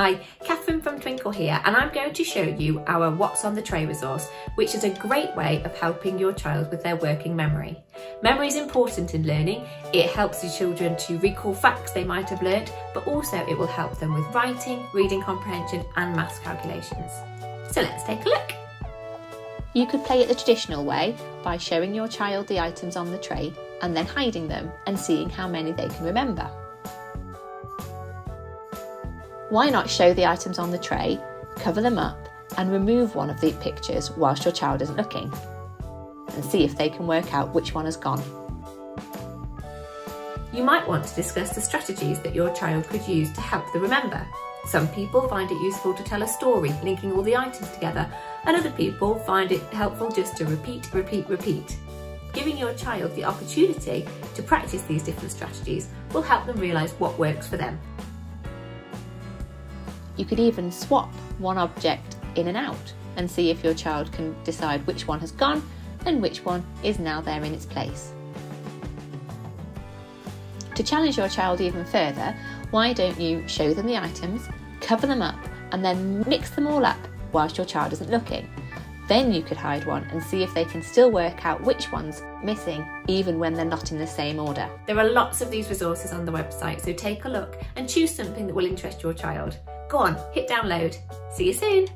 Hi, Catherine from Twinkl here and I'm going to show you our What's on the Tray resource which is a great way of helping your child with their working memory. Memory is important in learning, it helps your children to recall facts they might have learnt but also it will help them with writing, reading comprehension and maths calculations. So let's take a look. You could play it the traditional way by showing your child the items on the tray and then hiding them and seeing how many they can remember. Why not show the items on the tray, cover them up, and remove one of the pictures whilst your child isn't looking? And see if they can work out which one has gone. You might want to discuss the strategies that your child could use to help them remember. Some people find it useful to tell a story, linking all the items together, and other people find it helpful just to repeat, repeat, repeat. Giving your child the opportunity to practice these different strategies will help them realise what works for them. You could even swap one object in and out and see if your child can decide which one has gone and which one is now there in its place. To challenge your child even further, why don't you show them the items, cover them up, and then mix them all up whilst your child isn't looking? Then you could hide one and see if they can still work out which one's missing even when they're not in the same order. There are lots of these resources on the website, so take a look and choose something that will interest your child. Go on, hit download. See you soon.